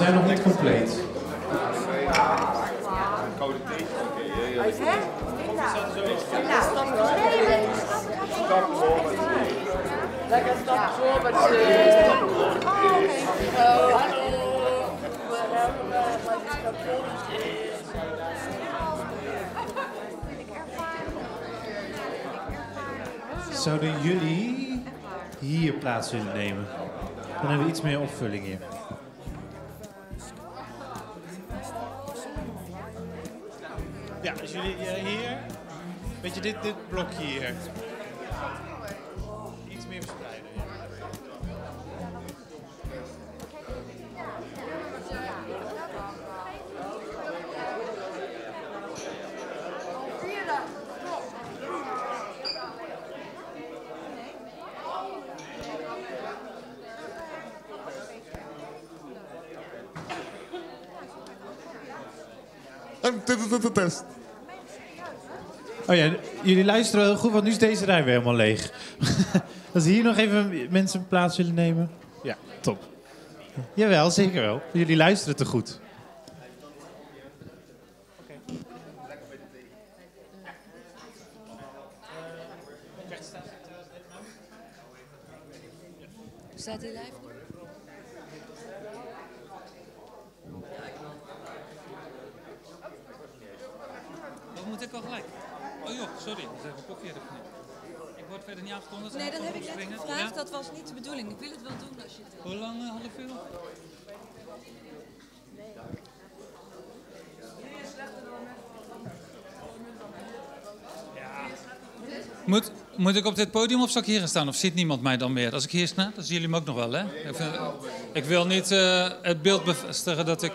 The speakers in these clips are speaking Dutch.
zijn nog niet compleet. Lekker stap. Zouden jullie hier plaats willen nemen? Dan hebben we iets meer opvulling hier. Weet je, dit, dit blokje hier. Iets meer verspreiden. ja. Test. Oh ja, jullie luisteren wel goed, want nu is deze rij weer helemaal leeg. Als hier nog even mensen plaats willen nemen. Ja, top. Jawel, zeker wel. Jullie luisteren te goed. Staat hij live? Dat moet ik al gelijk. Oh joh, sorry. Dat is even koffie even niet. Ik word verder niet aangekondigd. Nee, dat heb ik net gevraagd. Ja? Dat was niet de bedoeling. Ik wil het wel doen als je het wil. Hoe lang? Een half uur? Moet, moet ik op dit podium of zal ik hier gaan staan? Of ziet niemand mij dan meer? Als ik hier sta, dan zien jullie me ook nog wel, hè? Ik, vind- ik wil niet eh, het beeld bevestigen dat ik...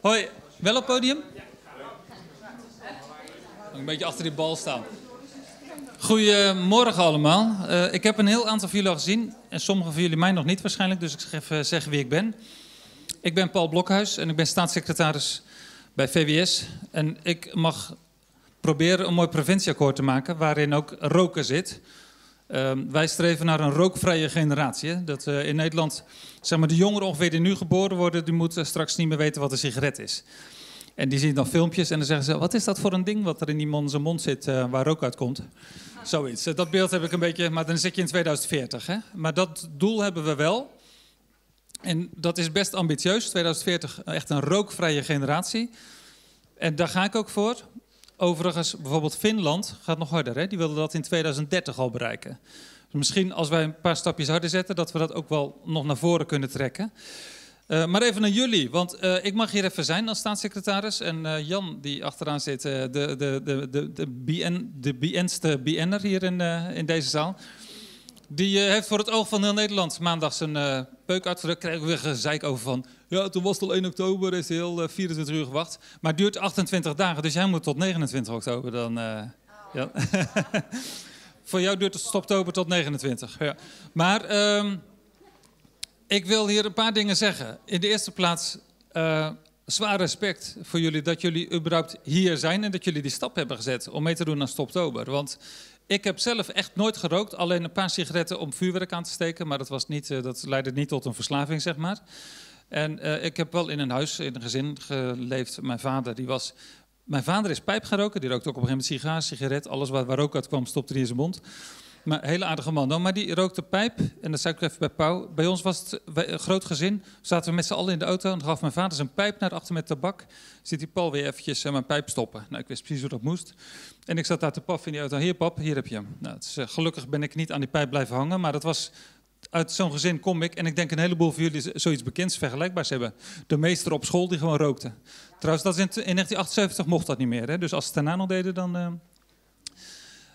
Hoi, wel op podium? Een beetje achter die bal staan. Goedemorgen allemaal. Eh, ik heb een heel aantal van jullie al gezien. En sommige van jullie mij nog niet waarschijnlijk. Dus ik ga even zeggen wie ik ben. Ik ben Paul Blokhuis en ik ben staatssecretaris bij VWS. En ik mag proberen een mooi preventieakkoord te maken waarin ook roken zit. Ehm, wij streven naar een rookvrije generatie. Dat eh, in Nederland, zeg maar, de jongeren ongeveer die nu geboren worden, die moeten straks niet meer weten wat een sigaret is. En die zien dan filmpjes en dan zeggen ze: Wat is dat voor een ding wat er in die man zijn mond zit eh, waar rook uit komt? Zoiets. Eh, Dat beeld heb ik een beetje, maar dan zit je in 2040. Hè? Maar dat doel hebben we wel. En dat is best ambitieus. 2040 echt een rookvrije generatie. En daar ga ik ook voor. Overigens, bijvoorbeeld Finland gaat nog harder. Hè? Die wilden dat in 2030 al bereiken. Dus misschien als wij een paar stapjes harder zetten, dat we dat ook wel nog naar voren kunnen trekken. Eh, maar even naar jullie, want eh, ik mag hier even zijn als staatssecretaris. En eh, Jan, die achteraan zit, de, de, de, de, de, BN, de BN'ste BN'er hier in, in deze zaal. Die heeft voor het oog van heel Nederland maandag zijn peuk uitgedrukt. Kreeg ik weer gezeik over van... Ja, toen was het al 1 oktober, heeft hij heel eh, 24 uur gewacht. Maar het duurt 28 dagen, dus jij moet tot 29 oktober dan... ja. voor jou duurt het stoptober tot 29. Ja. Maar... ehm, ik wil hier een paar dingen zeggen. In de eerste plaats, eh, zwaar respect voor jullie dat jullie überhaupt hier zijn en dat jullie die stap hebben gezet om mee te doen aan Stoptober. Want ik heb zelf echt nooit gerookt, alleen een paar sigaretten om vuurwerk aan te steken, maar dat, was niet, eh, dat leidde niet tot een verslaving, zeg maar. En eh, ik heb wel in een huis, in een gezin geleefd. Mijn vader, die was... Mijn vader is pijp gaan roken, die rookte ook op een gegeven moment sigaar, sigaret. Alles waar, waar rook uit kwam, stopte hij in zijn mond. Maar hele aardige man dan. Maar die rookte pijp. En dat zei ik even bij Pauw. Bij ons was het een groot gezin. Zaten we met z'n allen in de auto. En dan gaf mijn vader zijn pijp naar achter met tabak. Zit die Paul weer eventjes eh, mijn pijp stoppen. Nou, ik wist precies hoe dat moest. En ik zat daar te paffen in die auto. Hier pap, hier heb je hem. Nou, eh, gelukkig ben ik niet aan die pijp blijven hangen. Maar dat was... Uit zo'n gezin kom ik. En ik denk een heleboel van jullie zoiets bekends, vergelijkbaars hebben. De meester op school die gewoon rookte. Trouwens, dat in, in 1978 mocht dat niet meer. Hè? Dus als ze het daarna nog deden, dan... eh,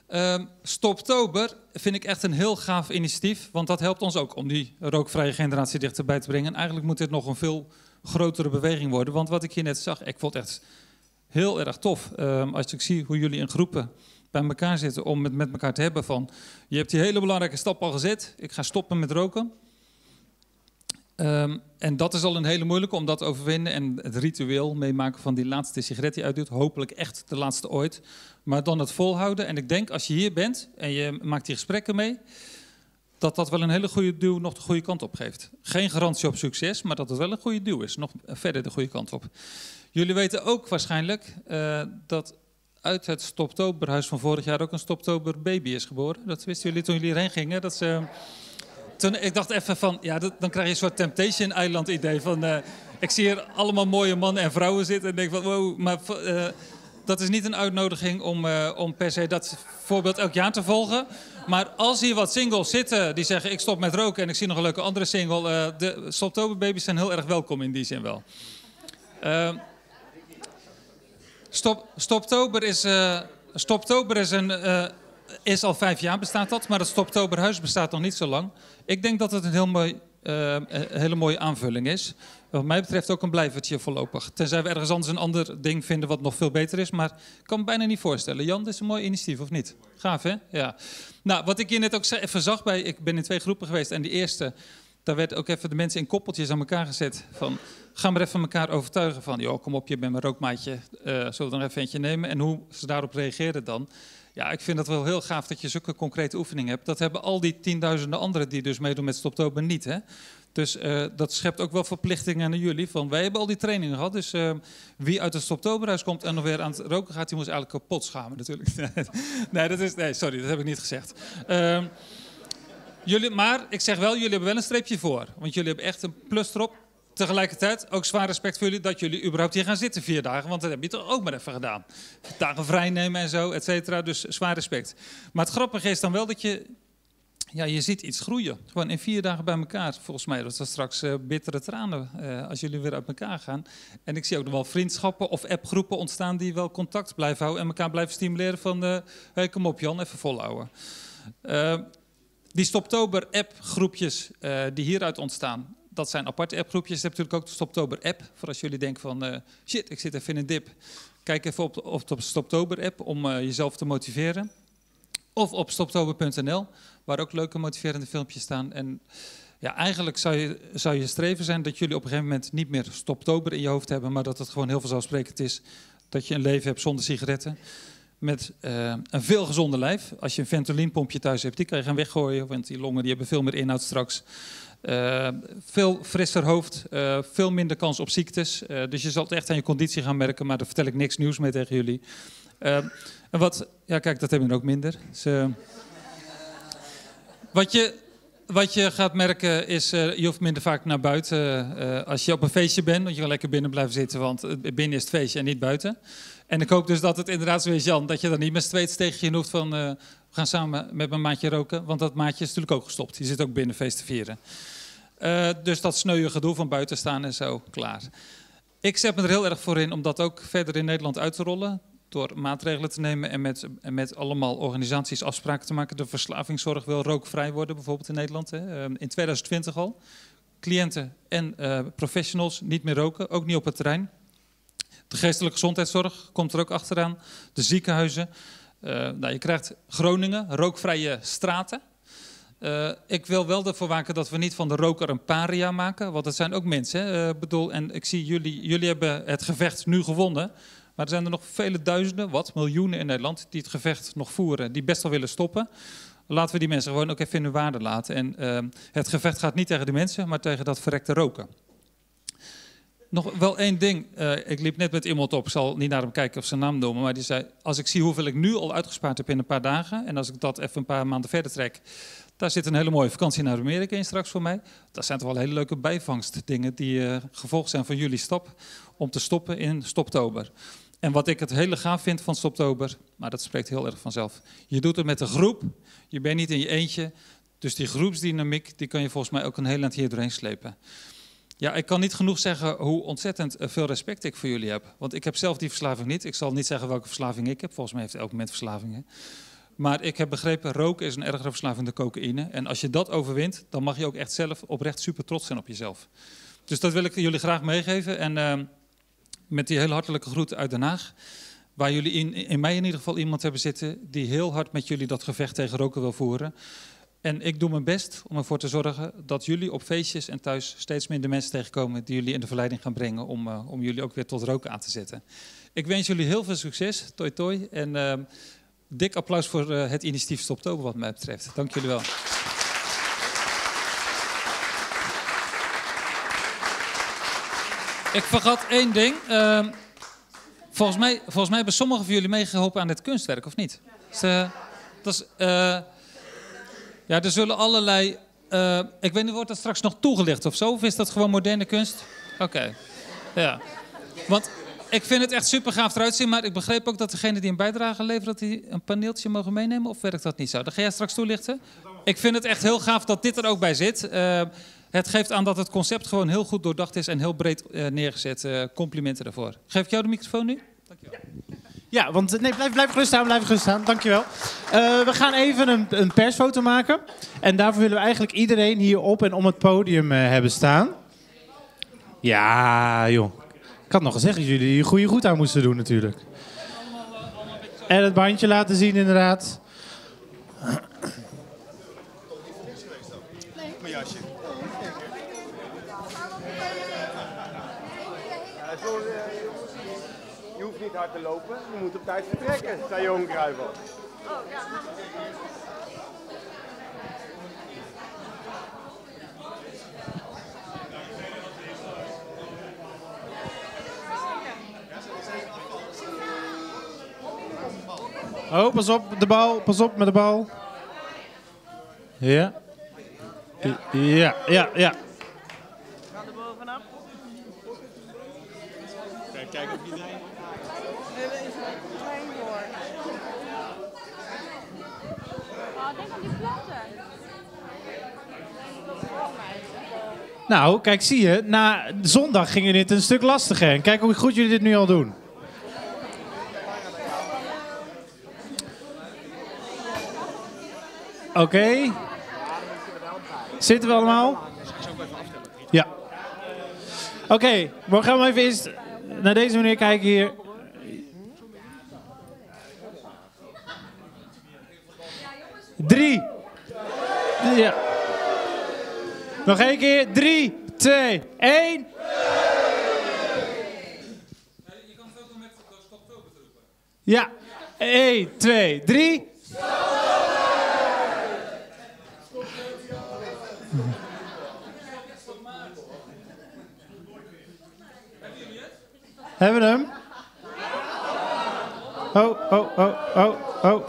Ehm, Stoptober vind ik echt een heel gaaf initiatief, want dat helpt ons ook om die rookvrije generatie dichterbij te brengen. En eigenlijk moet dit nog een veel grotere beweging worden, want wat ik hier net zag, ik vond het echt heel erg tof. Ehm, als ik zie hoe jullie in groepen bij elkaar zitten om het met elkaar te hebben van, je hebt die hele belangrijke stap al gezet, ik ga stoppen met roken. Ehm, en dat is al een hele moeilijke om dat te overwinnen. En het ritueel meemaken van die laatste sigaret die uitdoet. Hopelijk echt de laatste ooit. Maar dan het volhouden. En ik denk als je hier bent en je maakt die gesprekken mee. dat dat wel een hele goede duw nog de goede kant op geeft. Geen garantie op succes, maar dat het wel een goede duw is. Nog verder de goede kant op. Jullie weten ook waarschijnlijk uh, dat uit het Stoptoberhuis van vorig jaar ook een Stoptober baby is geboren. Dat wisten jullie toen jullie erheen gingen. Dat ze, toen, ik dacht even van, ja, dan krijg je een soort Temptation Island idee. Van, uh, ik zie hier allemaal mooie mannen en vrouwen zitten en denk van, wow, maar... Uh, dat is niet een uitnodiging om, uh, om per se dat voorbeeld elk jaar te volgen. Maar als hier wat singles zitten die zeggen ik stop met roken en ik zie nog een leuke andere single. De Stoptoberbabies zijn heel erg welkom in die zin wel. Uh, Stop, Stoptober is, Stoptober is, een, is al vijf jaar bestaat dat, maar het Stoptoberhuis bestaat nog niet zo lang. Ik denk dat het een heel mooi, hele mooie aanvulling is. Wat mij betreft ook een blijvertje voorlopig. Tenzij we ergens anders een ander ding vinden wat nog veel beter is. Maar ik kan me bijna niet voorstellen. Jan, dit is een mooi initiatief, of niet? Gaaf, hè? Ja. Nou, wat ik hier net ook even zag bij... Ik ben in twee groepen geweest en die eerste... Daar werd ook even de mensen in koppeltjes aan elkaar gezet. Van, ga maar even elkaar overtuigen van... joh, kom op, je bent mijn rookmaatje. Uh, zullen we dan even eentje nemen? En hoe ze daarop reageerden dan... Ja, ik vind het wel heel gaaf dat je zulke concrete oefeningen hebt. Dat hebben al die tienduizenden anderen die dus meedoen met Stoptober niet. Hè? Dus uh, dat schept ook wel verplichtingen aan jullie. Van, wij hebben al die trainingen gehad. Dus uh, wie uit het Stoptoberhuis komt en nog weer aan het roken gaat, die moet eigenlijk kapot schamen natuurlijk. nee, dat is, nee, sorry, dat heb ik niet gezegd. Uh, jullie, maar ik zeg wel, jullie hebben wel een streepje voor. Want jullie hebben echt een plus erop. Tegelijkertijd ook zwaar respect voor jullie dat jullie überhaupt hier gaan zitten vier dagen. Want dat heb je toch ook maar even gedaan. Dagen vrij nemen en zo, et cetera. Dus zwaar respect. Maar het grappige is dan wel dat je ja, je ziet iets groeien. Gewoon in vier dagen bij elkaar. Volgens mij dat is straks uh, bittere tranen uh, als jullie weer uit elkaar gaan. En ik zie ook nog wel vriendschappen of appgroepen ontstaan die wel contact blijven houden en elkaar blijven stimuleren van uh, kom op Jan, even volhouden. die Stoptober appgroepjes die hieruit ontstaan, dat zijn aparte appgroepjes. Je hebt natuurlijk ook de Stoptober app, voor als jullie denken van shit, ik zit even in een dip. Kijk even op op de Stoptober app om jezelf te motiveren. Of op stoptober.nl, waar ook leuke motiverende filmpjes staan. En ja, eigenlijk zou je, zou je streven zijn dat jullie op een gegeven moment niet meer stoptober in je hoofd hebben, maar dat het gewoon heel vanzelfsprekend is dat je een leven hebt zonder sigaretten. Met uh, een veel gezonder lijf. Als je een ventolinpompje thuis hebt, die kan je gaan weggooien, want die longen die hebben veel meer inhoud straks. Uh, veel frisser hoofd, uh, veel minder kans op ziektes. dus je zult echt aan je conditie gaan merken, maar daar vertel ik niks nieuws mee tegen jullie. En wat, ja kijk, dat hebben we ook minder. Dus, wat, je, wat je gaat merken is, je hoeft minder vaak naar buiten als je op een feestje bent. Want je kan lekker binnen blijven zitten, want binnen is het feestje en niet buiten. En ik hoop dus dat het inderdaad zo is, Jan, dat je dan niet met z'n tegen je hoeft van... we gaan samen met mijn maatje roken, want dat maatje is natuurlijk ook gestopt. Die zit ook binnen feest te vieren. dus dat sneuwe gedoe van buiten staan en zo, klaar. Ik zet me er heel erg voor in om dat ook verder in Nederland uit te rollen door maatregelen te nemen en met, en met allemaal organisaties afspraken te maken. De verslavingszorg wil rookvrij worden, bijvoorbeeld in Nederland. Hè. Ehm, in 2020 al. Cliënten en uh, professionals niet meer roken, ook niet op het terrein. De geestelijke gezondheidszorg komt er ook achteraan. De ziekenhuizen. Uh, nou, je krijgt Groningen, rookvrije straten. Uh, ik wil wel ervoor waken dat we niet van de roker een paria maken. Want het zijn ook mensen. Hè? bedoel, en ik zie jullie, jullie hebben het gevecht nu gewonnen. Maar er zijn er nog vele duizenden, wat, miljoenen in Nederland, die het gevecht nog voeren, die best wel willen stoppen. Laten we die mensen gewoon ook even in hun waarde laten. En het gevecht gaat niet tegen de mensen, maar tegen dat verrekte roken. Nog wel één ding. Uh, ik liep net met iemand op, ik zal niet naar hem kijken of zijn naam noemen, maar die zei: Als ik zie hoeveel ik nu al uitgespaard heb in een paar dagen, en als ik dat even een paar maanden verder trek, daar zit een hele mooie vakantie naar Amerika in straks voor mij. Dat zijn toch wel hele leuke bijvangstdingen die uh, gevolg zijn van jullie stap om te stoppen in Stoptober. En wat ik het hele gaaf vind van Stoptober, maar dat spreekt heel erg vanzelf. Je doet het met een groep, je bent niet in je eentje. Dus die groepsdynamiek, die kan je volgens mij ook een heel eind hier doorheen slepen. Ja, ik kan niet genoeg zeggen hoe ontzettend eh, veel respect ik voor jullie heb. Want ik heb zelf die verslaving niet. Ik zal niet zeggen welke verslaving ik heb. Volgens mij heeft elk moment verslavingen. Maar ik heb begrepen, roken is een ergere verslaving dan cocaïne. En als je dat overwint, dan mag je ook echt zelf oprecht super trots zijn op jezelf. Dus dat wil ik jullie graag meegeven. En... Uh, met die heel hartelijke groet uit Den Haag. Waar jullie in, in mij in ieder geval iemand hebben zitten die heel hard met jullie dat gevecht tegen roken wil voeren. En ik doe mijn best om ervoor te zorgen dat jullie op feestjes en thuis steeds minder mensen tegenkomen die jullie in de verleiding gaan brengen om, eh, om jullie ook weer tot roken aan te zetten. Ik wens jullie heel veel succes, toi toi. En ehm, dik applaus voor eh, het initiatief Stoptober wat mij betreft. Dank jullie wel. Ik vergat één ding. Ehm, volgens, mij, volgens mij hebben sommigen van jullie meegeholpen aan dit kunstwerk, of niet? Dat is... Eh, ja, er zullen allerlei... eh, ik weet niet, wordt dat straks nog toegelicht of zo? Of is dat gewoon moderne kunst? Oké, ja. Want ik vind het echt super gaaf eruit zien, maar ik begreep ook dat degene die een bijdrage levert, dat die een paneeltje mogen meenemen, of werkt dat niet zo? Dat ga jij straks toelichten. Ik vind het echt heel gaaf dat dit er ook bij zit. Eh, het geeft aan dat het concept gewoon heel goed doordacht is en heel breed eh, neergezet. Complimenten daarvoor. Geef ik jou de microfoon nu? Ja, want eh, nee, blijf, blijf gerust staan, blijf gerust staan. Dankjewel. Eh we gaan even een, een persfoto maken. En daarvoor willen we eigenlijk iedereen hier op en om het podium eh, hebben staan. Ja, joh. Ik had nog gezegd dat jullie hier goede goed aan moesten doen natuurlijk. En het bandje laten zien inderdaad. Je hoeft niet hard te lopen, je moet op tijd vertrekken, zei Johan Cruijff al. Oh, pas op, de bal. Pas op met de bal. Ja. Ja, ja, ja. Nou, kijk, zie je, na zondag ging dit een stuk lastiger. En kijk hoe goed jullie dit nu al doen. Oké. Zitten we allemaal? Ja. Oké, we gaan maar even eerst naar deze meneer kijken hier. Drie. Ja. Nog één keer. Drie, twee, één. Ja. 1, 2, 3. Hebben we hem? Oh, oh, oh, oh, oh.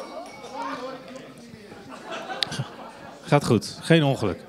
Gaat goed, geen ongeluk.